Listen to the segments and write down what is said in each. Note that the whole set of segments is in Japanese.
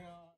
Yeah.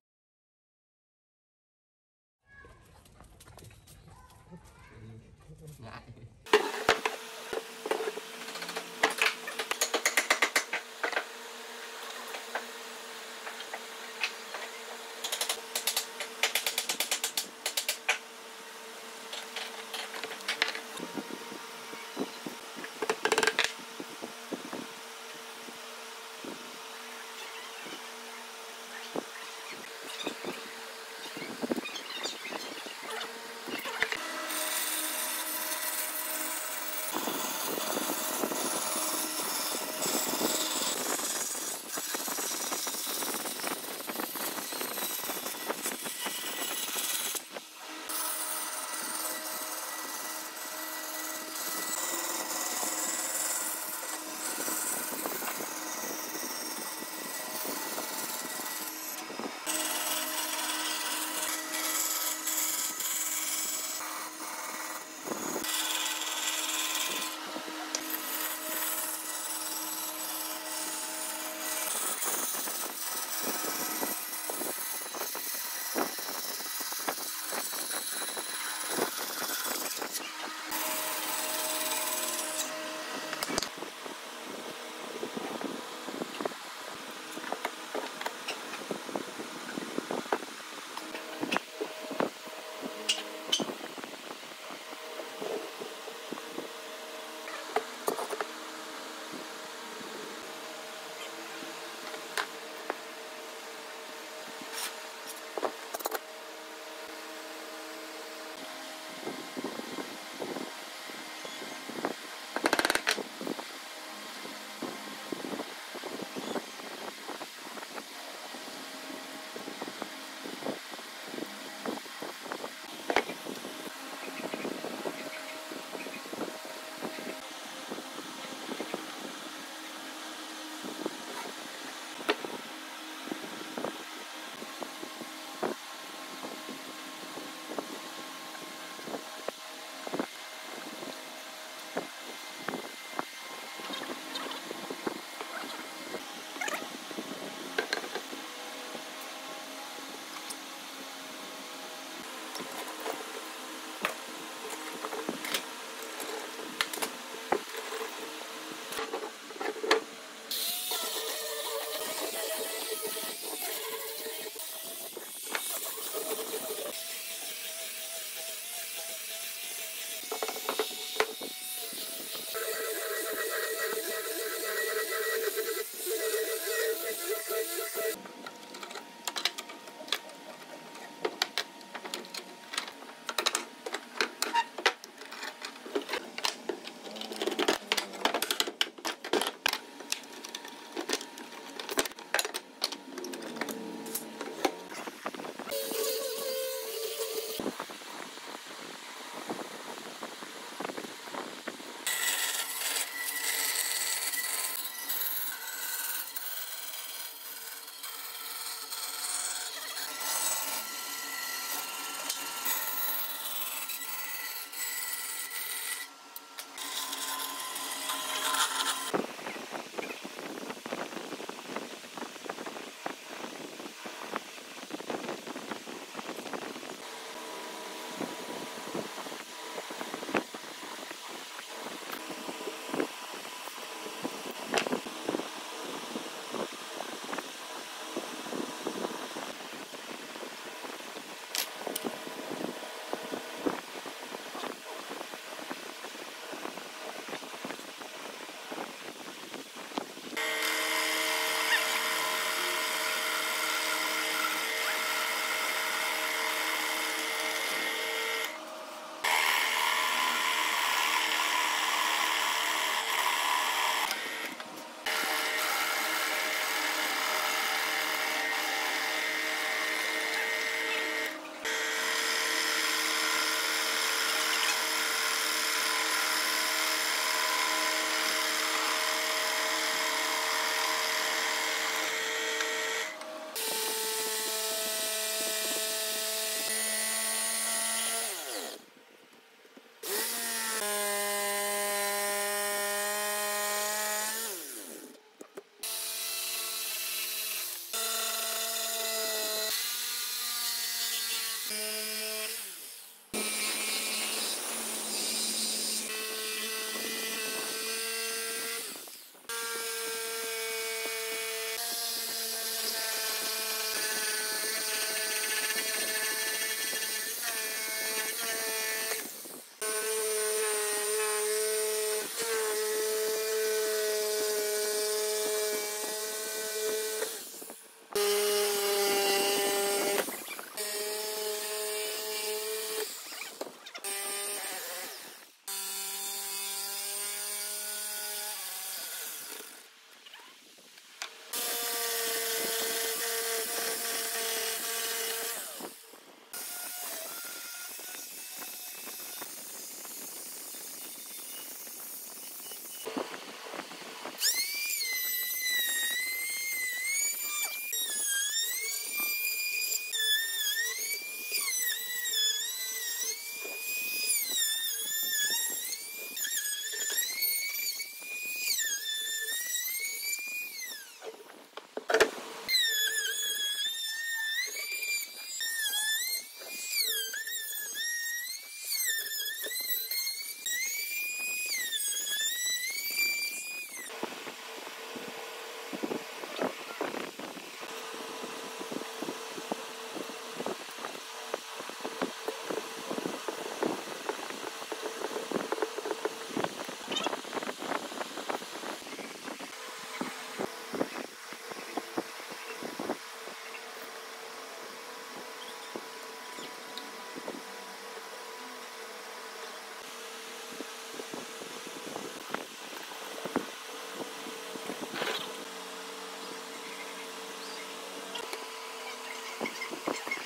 違う。